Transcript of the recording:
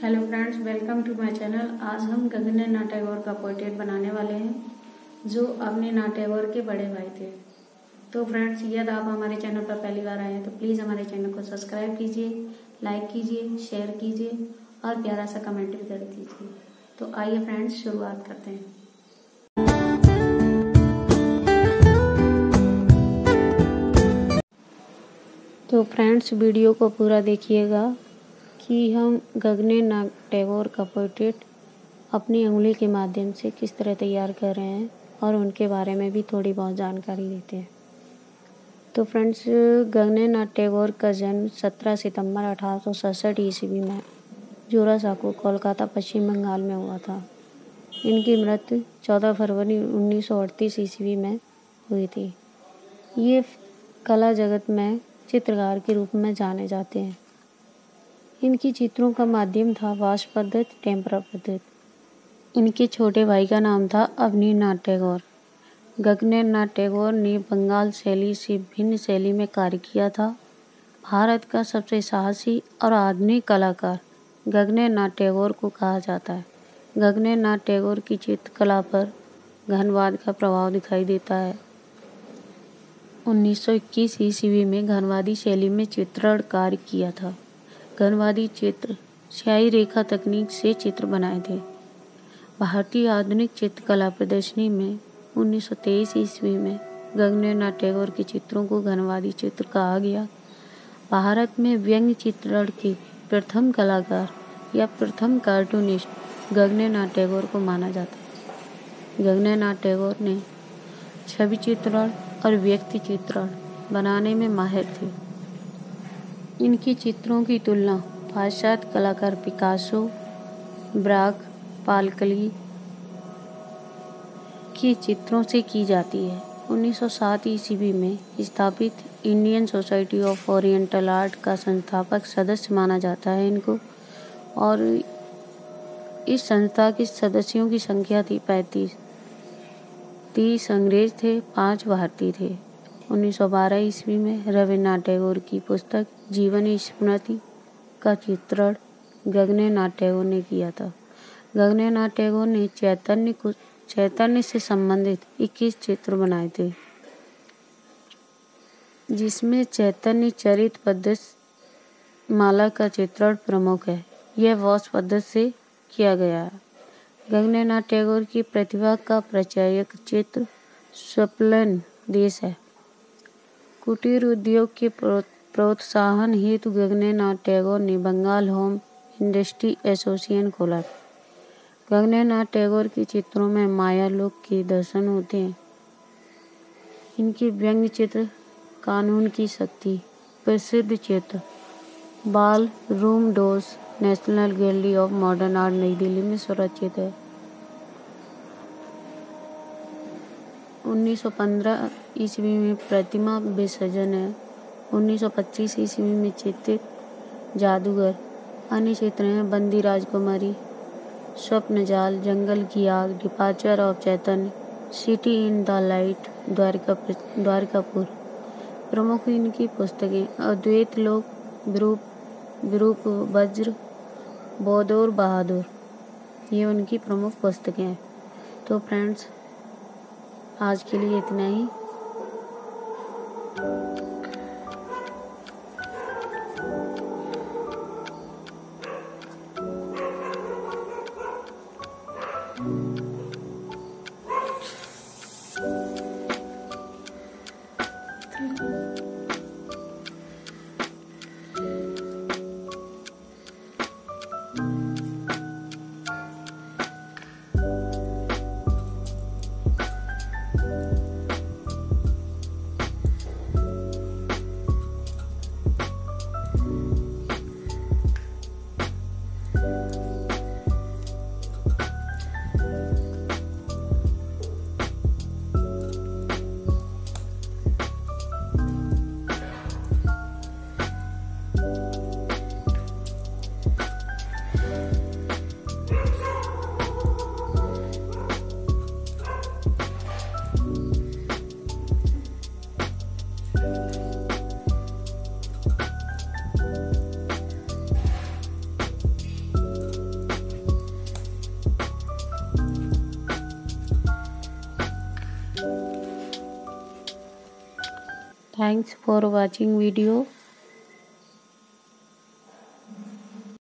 Hello friends welcome to my channel आज हम गगने नाटेगौर का पोर्ट्रेट बनाने वाले हैं, जो अपने नाटेगौर के बड़े भाई थे। तो फ्रेंड्स यदि आप हमारे चैनल पर पहली बार आए हैं तो प्लीज़ हमारे चैनल को सब्सक्राइब कीजिए लाइक कीजिए शेयर कीजिए और प्यारा सा कमेंट भी कर दीजिए। तो आइए फ्रेंड्स शुरुआत करते हैं। तो फ्रेंड्स वीडियो को पूरा देखिएगा। कि हम गगने, नाग, टैगोर का पोर्ट्रेट अपनी उंगली के माध्यम से किस तरह तैयार कर रहे हैं और उनके बारे में भी थोड़ी बहुत जानकारी लेते हैं। तो फ्रेंड्स, गगने नाथ टैगोर का जन्म 17 सितंबर अठारह सौ सड़सठ ईस्वी में जोरा साकू कोलकाता, पश्चिम बंगाल में हुआ था। इनकी मृत्यु 14 फरवरी उन्नीस सौ अड़तीस ईस्वी में हुई थी। ये कला जगत में चित्रकार के रूप में जाने जाते हैं। इनकी चित्रों का माध्यम था वाश पद्धति, टेम्परा पद्धति। इनके छोटे भाई का नाम था अवनी नाथ टैगोर। गगनेर नाथ टैगोर ने बंगाल शैली से भिन्न शैली में कार्य किया था। भारत का सबसे साहसी और आधुनिक कलाकार गगनेर नाथ टैगोर को कहा जाता है। गगनेर नाथ टैगोर की चित्रकला पर घनवाद का प्रभाव दिखाई देता है। 1921 ईस्वी में घनवादी शैली में चित्रण कार्य किया था। घनवादी चित्र, स्याही रेखा तकनीक से चित्र बनाए थे। भारतीय आधुनिक चित्रकला प्रदर्शनी में 1923 ईस्वी में गगनेन्द्रनाथ टैगोर के चित्रों को घनवादी चित्र कहा गया। भारत में व्यंग्य चित्रण के प्रथम कलाकार या प्रथम कार्टूनिस्ट गगनेन्द्रनाथ टैगोर को माना जाता है। गगनेन्द्रनाथ टैगोर ने छवि चित्रण और व्यक्ति चित्रण बनाने में माहिर थे। इनके चित्रों की तुलना पाश्चात्य कलाकार पिकासो ब्राक पालकली के चित्रों से की जाती है। 1907 ईस्वी में स्थापित Indian society of oriental art का संस्थापक सदस्य माना जाता है इनको, और इस संस्था के सदस्यों की संख्या थी पैंतीस। तीस अंग्रेज़ थे, पाँच भारतीय थे। 1912 ईस्वी में रविन्द्रनाथ टैगोर की पुस्तक जीवन स्मृति का चित्रण गगने नाथ टैगोर ने किया था। गगने नाथ टैगोर ने चैतन्य को चैतन्य से संबंधित 21 चित्र बनाए थे, जिसमें चैतन्य चरित पद्धति माला का चित्रण प्रमुख है। यह वॉस पद्धति से किया गया है। गगनेनाथ टैगोर की प्रतिभा का प्रचायक चित्र स्वप्लन देश है। कुटीर उद्योग के प्रोत्साहन हेतु गगनेनाथ टैगोर ने बंगाल होम इंडस्ट्री एसोसिएशन खोला। गगनेनाथ टैगोर के चित्रों में माया लोक के दर्शन होते हैं। इनके व्यंग्य चित्र, कानून की शक्ति, प्रसिद्ध चित्र, बाल room dose national gallery of modern art नई दिल्ली में सुरक्षित है। 1915 ईस्वी में प्रतिमा विसर्जन है। 1925 ईस्वी में चित्रित जादूगर अन्य क्षेत्र हैं, बंदी राजकुमारी स्वप्न जाल जंगल की आग, departure of Chaitanya, city in the light, Dwarika Dwarkapur. प्रमुख इनकी पुस्तकें अद्वैत लोक, विरूप विरूप वज्र बौदौर बहादुर। ये उनकी प्रमुख पुस्तकें हैं। तो फ्रेंड्स आज के लिए इतना ही। Thanks for watching video.